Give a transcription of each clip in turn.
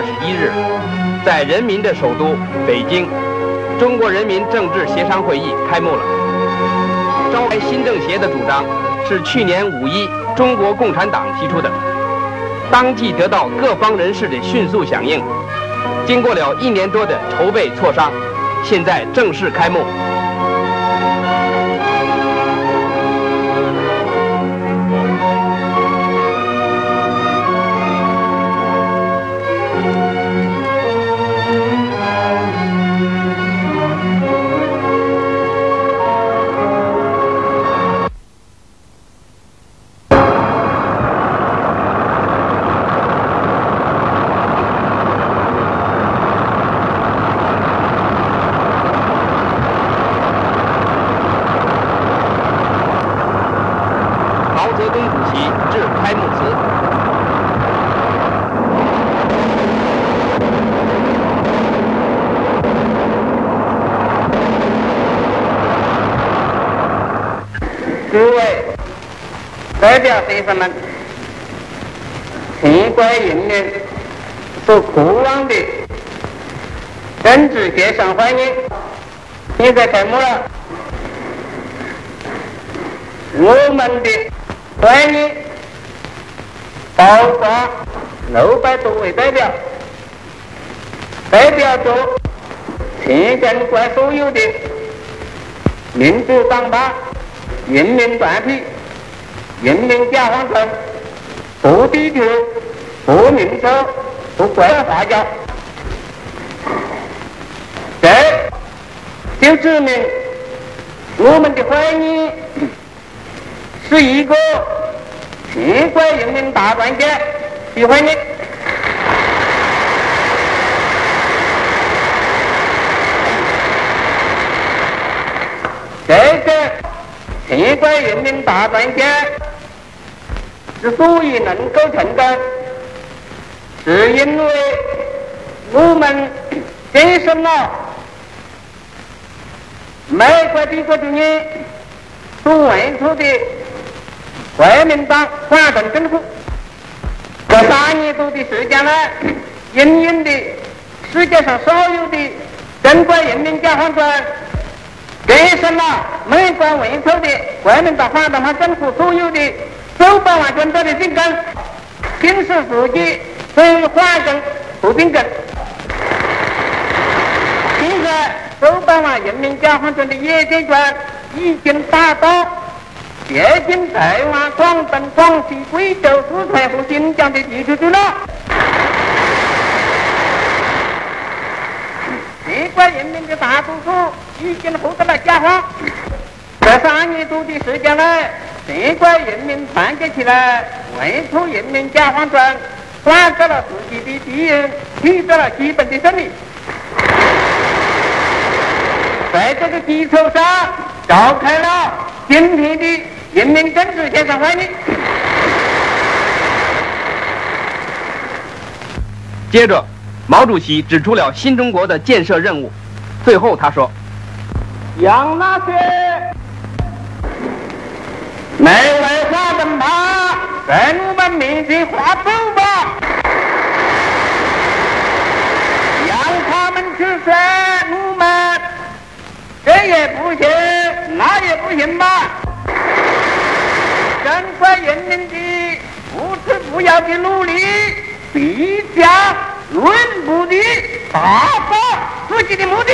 二十一日，在人民的首都北京，中国人民政治协商会议开幕了。召开新政协的主张是去年五一中国共产党提出的，当即得到各方人士的迅速响应。经过了一年多的筹备磋商，现在正式开幕。代表学生们，全国人民所渴望的政治协商会议现在开幕了。我们的会议包括六百多位代表，代表着全中国所有的民主党派。人民团体、人民解放军、不地区、各民族、各国家，这就证明我们的会议是一个全国人民大团结的会议。这个。全国人民大团结之所以能够成功，是因为我们战胜了美国帝国主义所维持的国民党反动政府。这三年多的时间内，因应的世界上所有的中国人民解放军。战胜了美国维持的国民党反动派政府所有的数百万军队的进攻，并使自己对反攻不并攻。现在数百万人民解放军的野战军已经打到接近台湾、广东、广西、贵州、四川和新疆的地区去了。全国人民的大多数已经获得了解放。在三年多的时间内，全国人民团结起来，维护人民解放军打击了自己的敌人，取得了基本的胜利。在这个基础上，召开了今天的人民政治协商会议。接着。毛主席指出了新中国的建设任务，最后他说：“杨那些没文化的马在我们面前滑走吧，让他们去说我们这也不行，那也不行吧。中国人民的不吃不要的努力，必将。”稳步的达到自己的目的，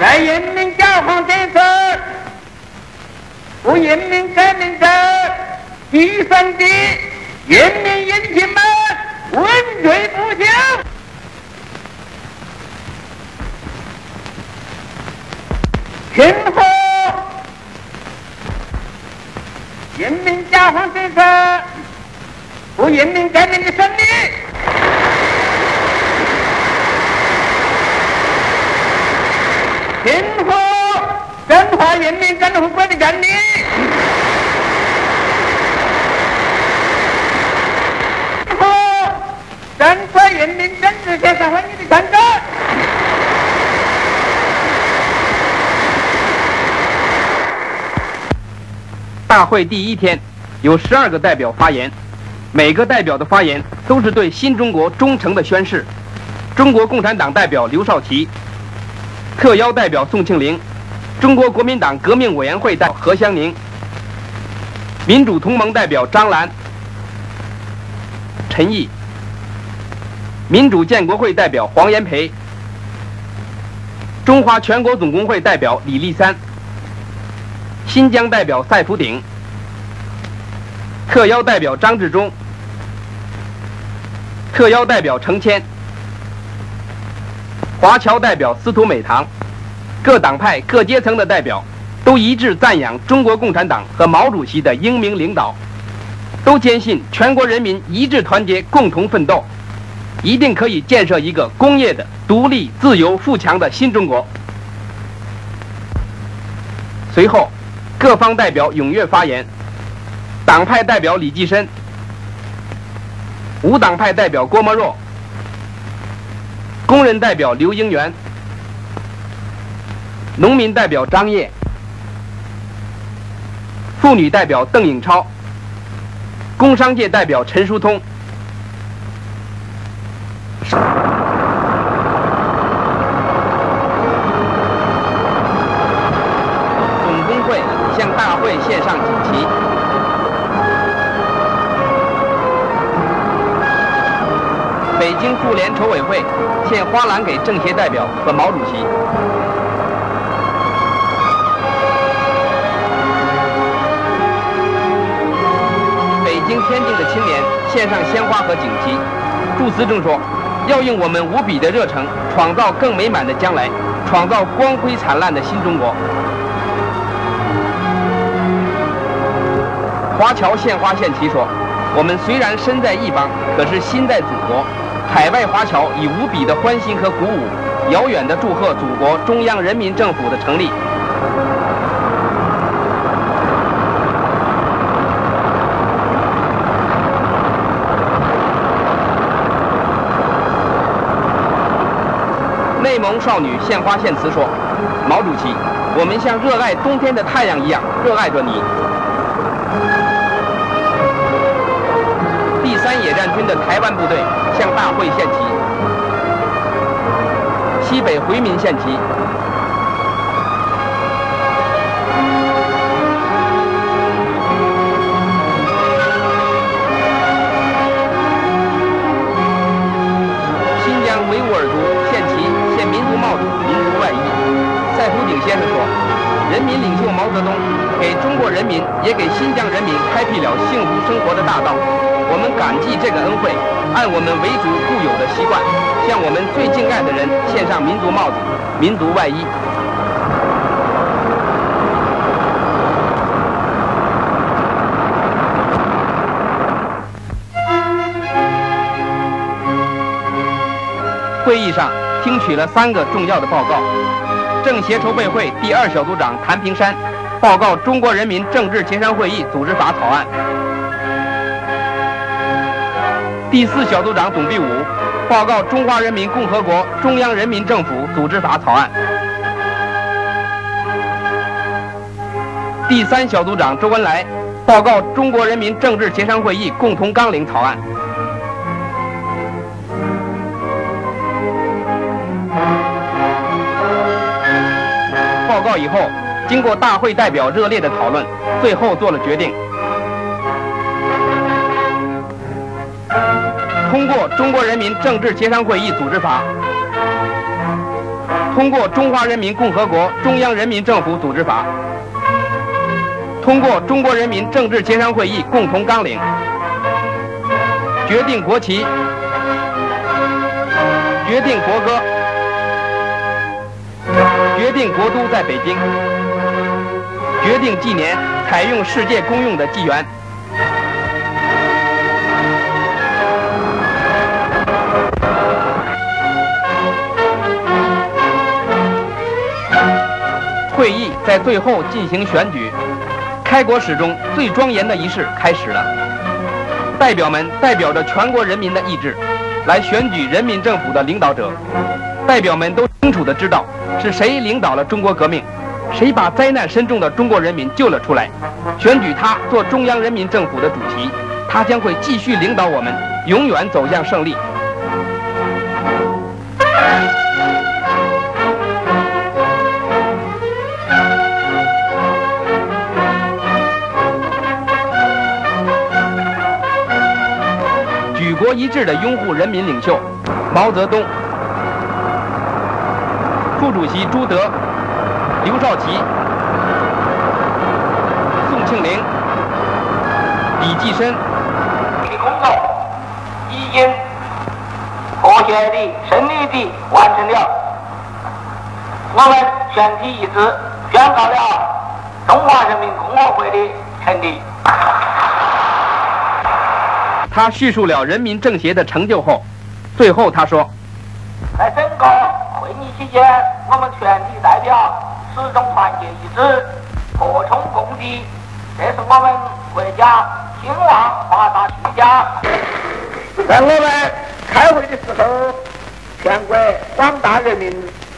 在人民解放战争和人民革命中牺牲的人民英雄们，稳追不休。庆贺人民解放战争。和人民革命的胜利，庆贺中华人民共和国的胜利，庆贺中国人民政治协商会议的成功，大会第一天。有十二个代表发言，每个代表的发言都是对新中国忠诚的宣誓。中国共产党代表刘少奇，特邀代表宋庆龄，中国国民党革命委员会代表何香凝，民主同盟代表张澜、陈毅，民主建国会代表黄炎培，中华全国总工会代表李立三，新疆代表赛福鼎，特邀代表张治中，特邀代表程谦。华侨代表司徒美堂，各党派各阶层的代表都一致赞扬中国共产党和毛主席的英明领导，都坚信全国人民一致团结，共同奋斗，一定可以建设一个工业的、独立、自由、富强的新中国。随后，各方代表踊跃发言，党派代表李济深，无党派代表郭沫若。工人代表刘英元，农民代表张掖，妇女代表邓颖超，工商界代表陈叔通，总工会向大会献上锦旗。北京妇联筹委会献花篮给政协代表和毛主席。天津的青年献上鲜花和锦旗。祝词中说：“要用我们无比的热诚，创造更美满的将来，创造光辉灿烂的新中国。”华侨献花献旗说：“我们虽然身在异邦，可是心在祖国。”海外华侨以无比的欢欣和鼓舞，遥远地祝贺祖国中央人民政府的成立。蒙少女献花献词说：“毛主席，我们像热爱冬天的太阳一样热爱着你。”第三野战军的台湾部队向大会献旗，西北回民献旗，人民领袖毛泽东给中国人民，也给新疆人民开辟了幸福生活的大道。”我们感激这个恩惠，按我们维族固有的习惯，向我们最敬爱的人献上民族帽子、民族外衣。会议上听取了三个重要的报告：政协筹备会第二小组长谭平山报告中国人民政治协商会议组织法草案。第四小组长董必武报告《中华人民共和国中央人民政府组织法》草案。第三小组长周恩来报告《中国人民政治协商会议共同纲领》草案。以后，经过大会代表热烈的讨论，最后做了决定。通过《中国人民政治协商会议组织法》，通过《中华人民共和国中央人民政府组织法》，通过《中国人民政治协商会议共同纲领》，决定国旗，决定国歌，定国都在北京，决定纪年采用世界公用的纪元。会议在最后进行选举，开国史中最庄严的仪式开始了。代表们代表着全国人民的意志，来选举人民政府的领导者。代表们都清楚的知道是谁领导了中国革命，谁把灾难深重的中国人民救了出来，选举他做中央人民政府的主席，他将会继续领导我们，永远走向胜利。举国一致的拥护人民领袖毛泽东。副主席朱德、刘少奇、宋庆龄、李济深的工作已经和谐的、顺利的完成了。我们全体一致宣告了中华人民共和国的成立。他叙述了人民政协的成就后，最后他说：“在整个会议期间。”我们全体代表始终团结一致，扩充共济，这是我们国家兴旺发达之家。在我们开会的时候，全国广大人民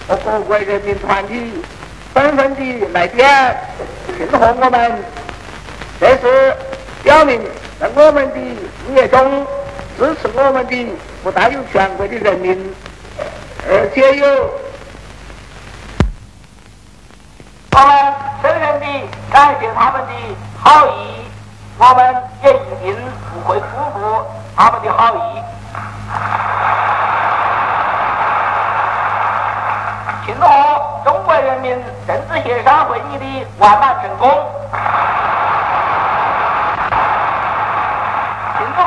和各国人民团体纷纷的来电庆贺我们，这是表明在我们的事业中支持我们的不但有全国的人民，而且有。我们深深地感谢他们的好意，我们也一定不会辜负他们的好意。庆贺中国人民政治协商会议的完满成功，庆祝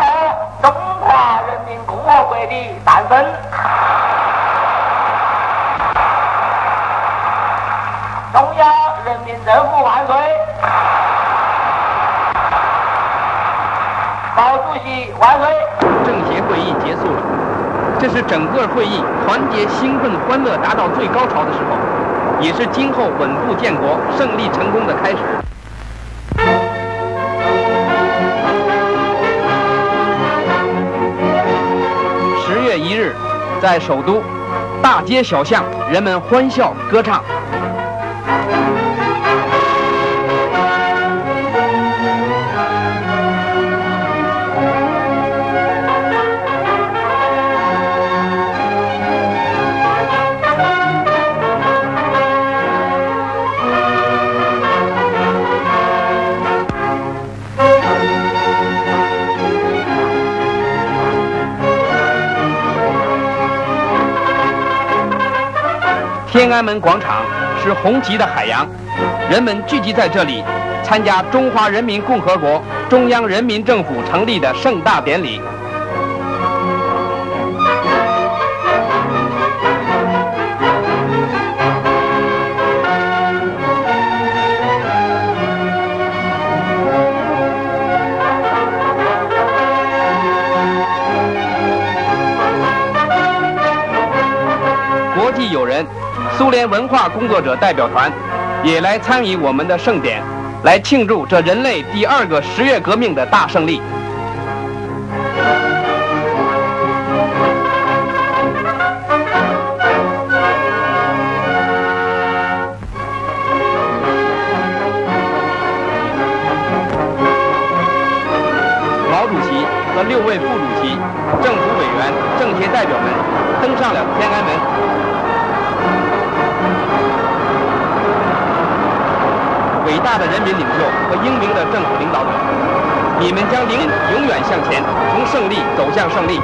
中华人民共和国的诞生。人民政府万岁！毛主席万岁！政协会议结束了，这是整个会议团结、兴奋、欢乐达到最高潮的时候，也是今后稳步建国、胜利成功的开始。十月一日，在首都大街小巷，人们欢笑歌唱。天安门广场是红旗的海洋，人们聚集在这里，参加中华人民共和国中央人民政府成立的盛大典礼。友人。苏联文化工作者代表团也来参与我们的盛典，来庆祝这人类第二个十月革命的大胜利。毛主席和六位副主席、政府委员、政协代表们登上了天安门。大的人民领袖和英明的政府领导者，你们将领永远向前，从胜利走向胜利。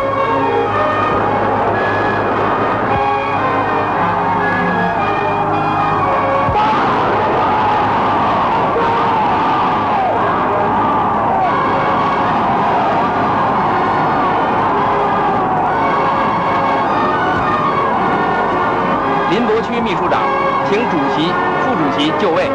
林伯区秘书长，请主席、副主席就位。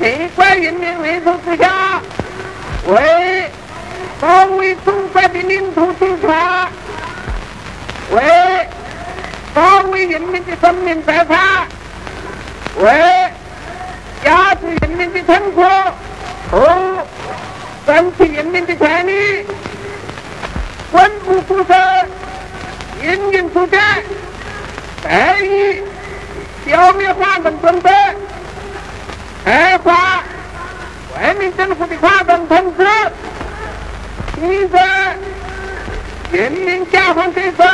在地关人民为首之下，为保卫祖国的领土主权，为保卫人民的生命财产，为压制人民的痛苦和争取人民的权利，奋不顾身。英勇出战，待以消灭华东军队，开发国民政府的华东统治，提升人民解放军队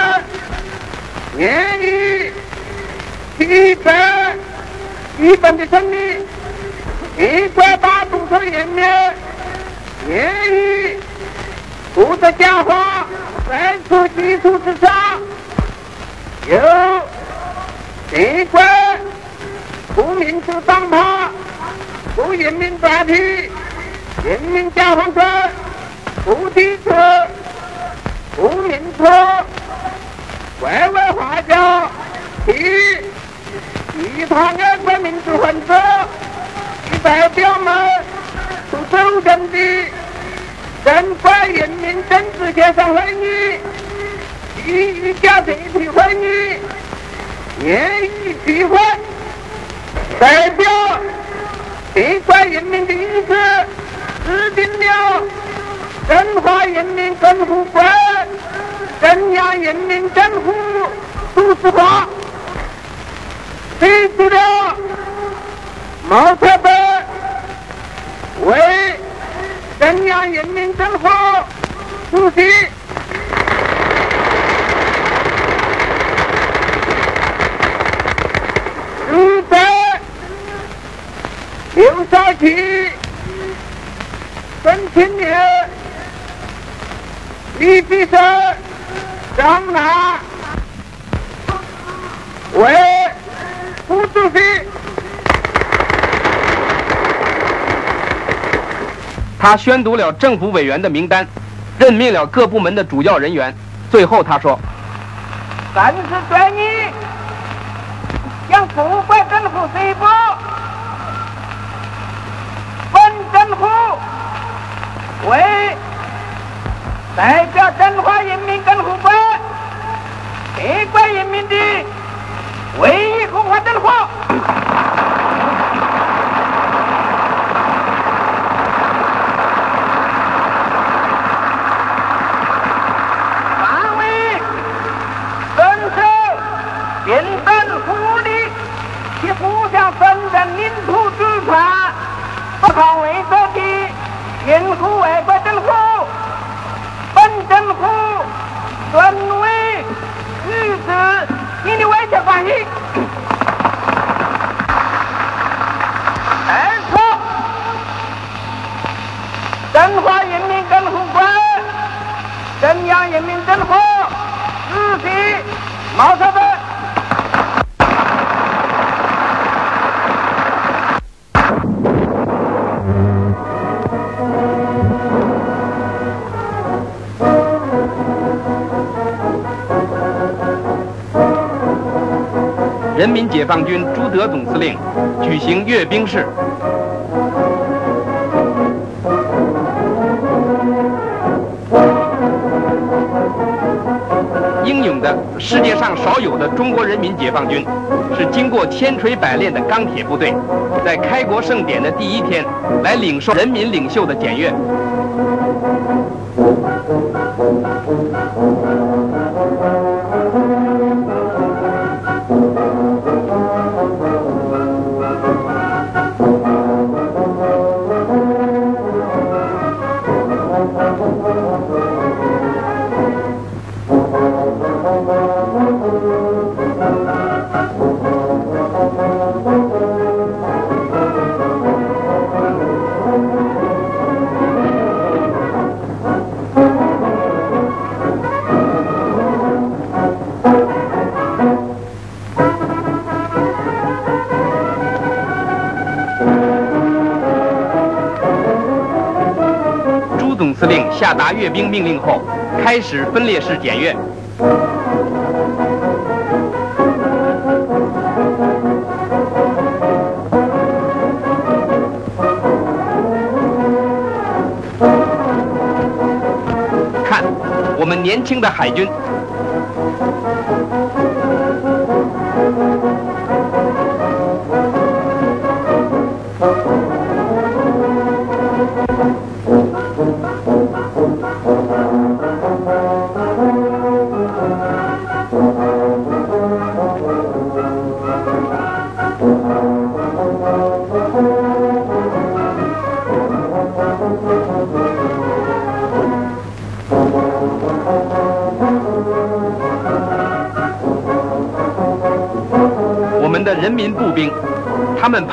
愿意提升基本的胜利，一国大多数人民愿意不得讲话。在此基础之上，由地关无民主党派、无人民团体、人民解放军、无地区、不民主、外外华侨及其他爱国民主分子的代表们所组成的。中国人民政治协商会议第一届全体会议愿意聚会，代表地关人民的意志，制定了中华人民共和国中央人民政府组织法，提出了毛泽东为。中央人民政府主席朱德、刘少奇、孙清年、李必胜、张南为副主席。他宣读了政府委员的名单，任命了各部门的主要人员。最后他说：“凡是对你向不管政府宣布，本政府喂代表中华人民共和解放军朱德总司令举行阅兵式，英勇的世界上少有的中国人民解放军，是经过千锤百炼的钢铁部队，在开国盛典的第一天来领受人民领袖的检阅。下达阅兵命令后，开始分列式检阅。看，我们年轻的海军。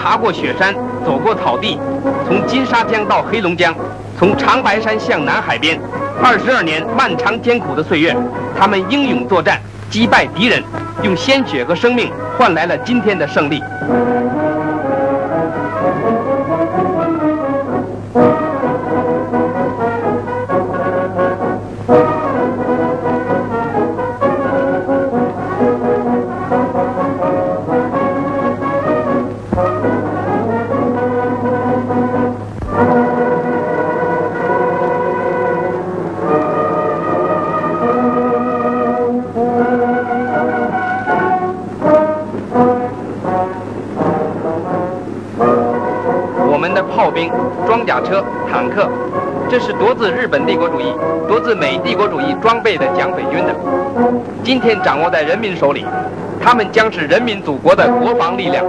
爬过雪山，走过草地，从金沙江到黑龙江，从长白山向南海边，二十二年漫长艰苦的岁月，他们英勇作战，击败敌人，用鲜血和生命换来了今天的胜利。甲车、坦克，这是夺自日本帝国主义、夺自美帝国主义装备的蒋匪军的，今天掌握在人民手里，他们将是人民祖国的国防力量。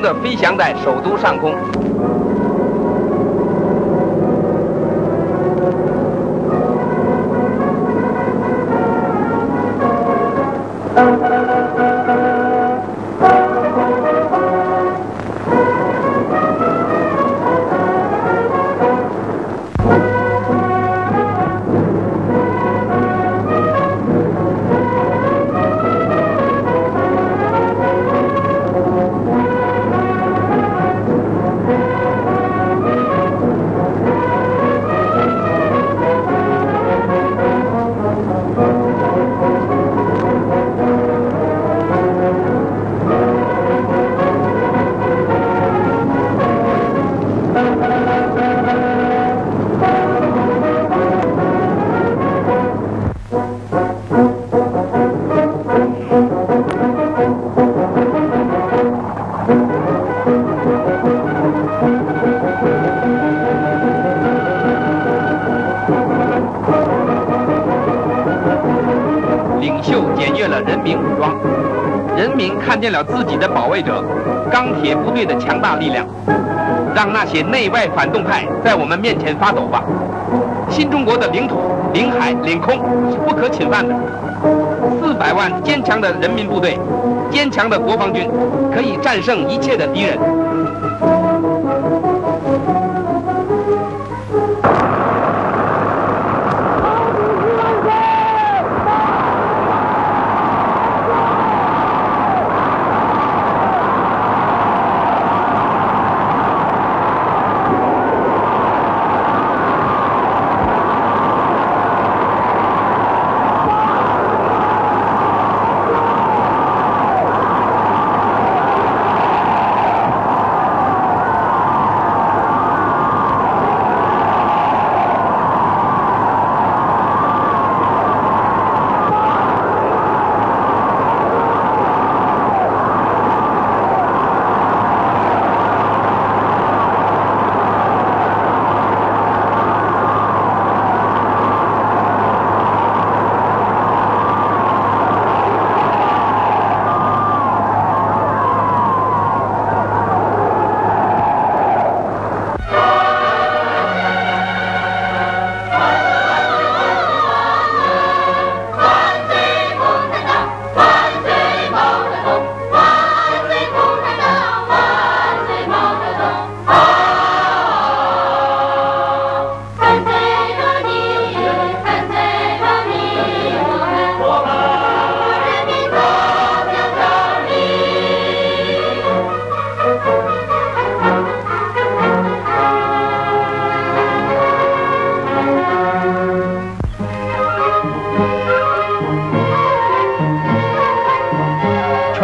的飞翔在首都上空。看见了自己的保卫者——钢铁部队的强大力量。让那些内外反动派在我们面前发抖吧！新中国的领土、领海、领空是不可侵犯的。四百万坚强的人民部队，坚强的国防军，可以战胜一切的敌人。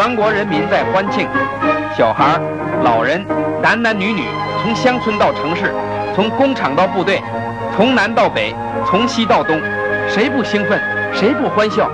全国人民在欢庆，小孩、老人、男男女女，从乡村到城市，从工厂到部队，从南到北，从西到东，谁不兴奋？谁不欢笑？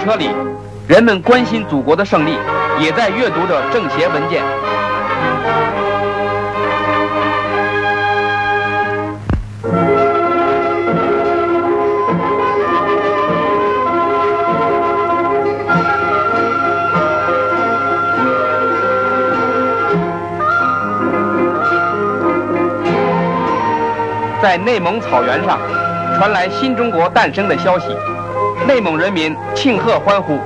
车里，人们关心祖国的胜利，也在阅读着政协文件。在内蒙草原上，传来新中国诞生的消息。内蒙人民庆贺欢呼，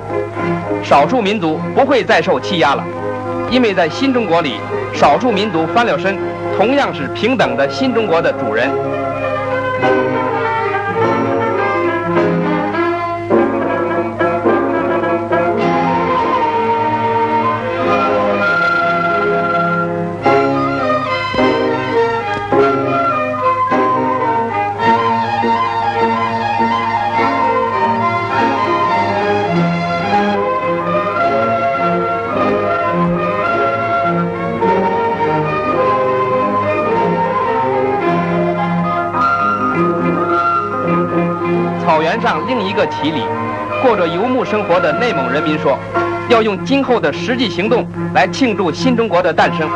少数民族不会再受欺压了，因为在新中国里，少数民族翻了身，同样是平等的新中国的主人。另一个旗里，过着游牧生活的内蒙人民说，要用今后的实际行动来庆祝新中国的诞生。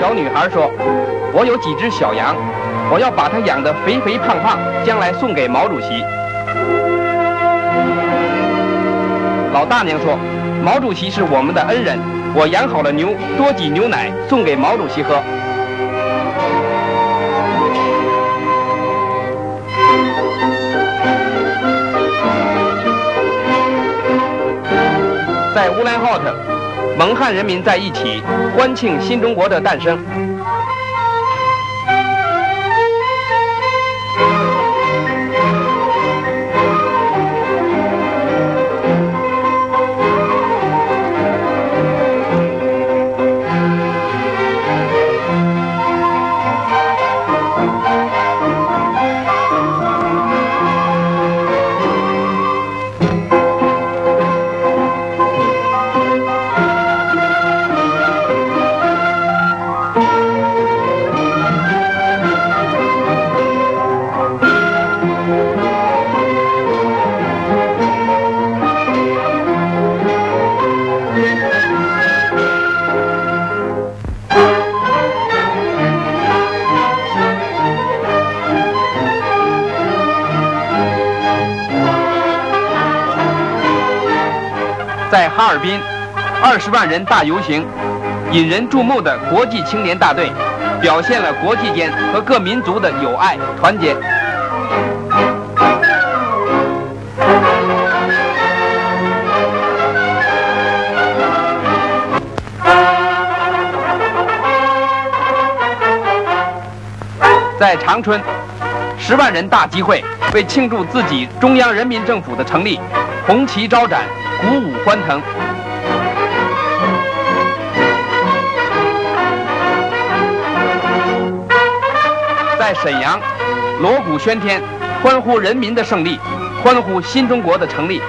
小女孩说：“我有几只小羊，我要把它养得肥肥胖胖，将来送给毛主席。”老大娘说：“毛主席是我们的恩人我养好了牛多挤牛奶送给毛主席喝。在乌兰浩特蒙汉人民在一起欢庆新中国的诞生。在哈尔滨，二十万人大游行，引人注目的国际青年大队，表现了国际间和各民族的友爱团结。在长春，十万人大集会，为庆祝自己中央人民政府的成立，红旗招展。鼓舞欢腾，在沈阳，锣鼓喧天，欢呼人民的胜利，欢呼新中国的成立。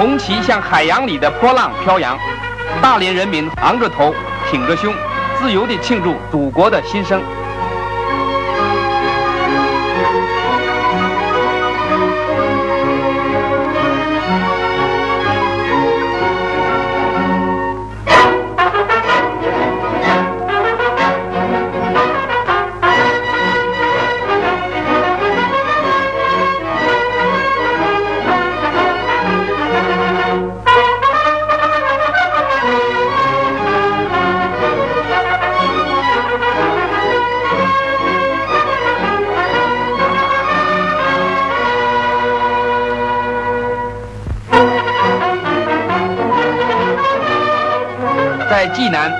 红旗像海洋里的波浪飘扬，大连人民昂着头，挺着胸，自由地庆祝祖国的新生。南，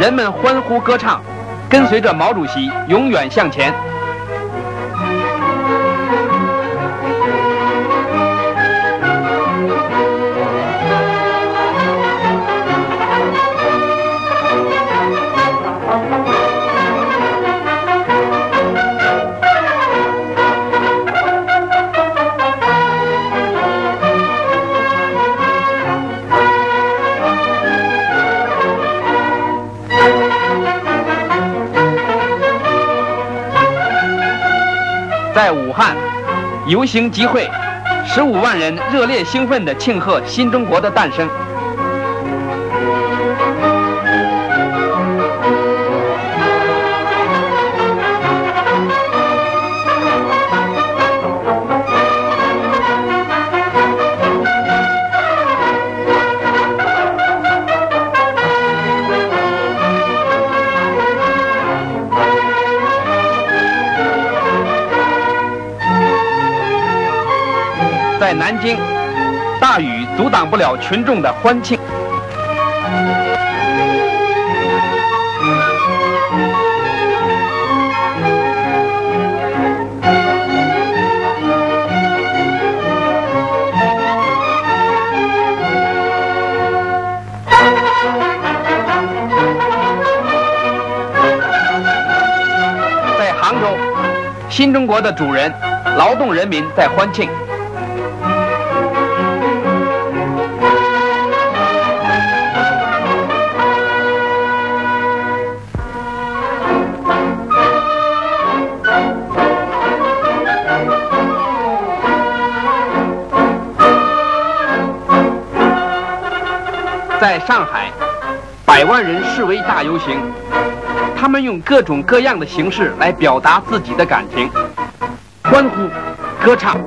人们欢呼歌唱，跟随着毛主席永远向前。在武汉，游行集会，十五万人热烈兴奋地庆贺新中国的诞生。京，大雨阻挡不了群众的欢庆。在杭州，新中国的主人，劳动人民在欢庆。在上海，百万人示威大游行，他们用各种各样的形式来表达自己的感情，欢呼、歌唱。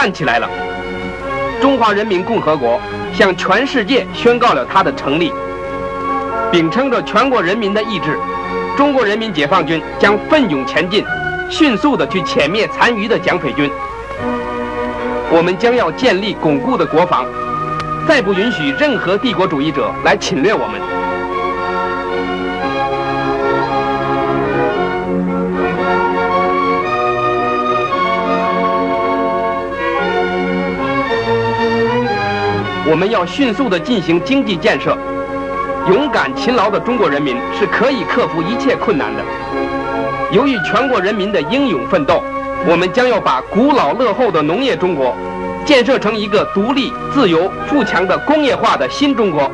站起来了。中华人民共和国向全世界宣告了它的成立。秉承着全国人民的意志，中国人民解放军将奋勇前进，迅速地去歼灭残余的蒋匪军。我们将要建立巩固的国防，再不允许任何帝国主义者来侵略我们。我们要迅速地进行经济建设。勇敢勤劳的中国人民是可以克服一切困难的。由于全国人民的英勇奋斗，我们将要把古老落后的农业中国建设成一个独立、自由、富强的工业化的新中国。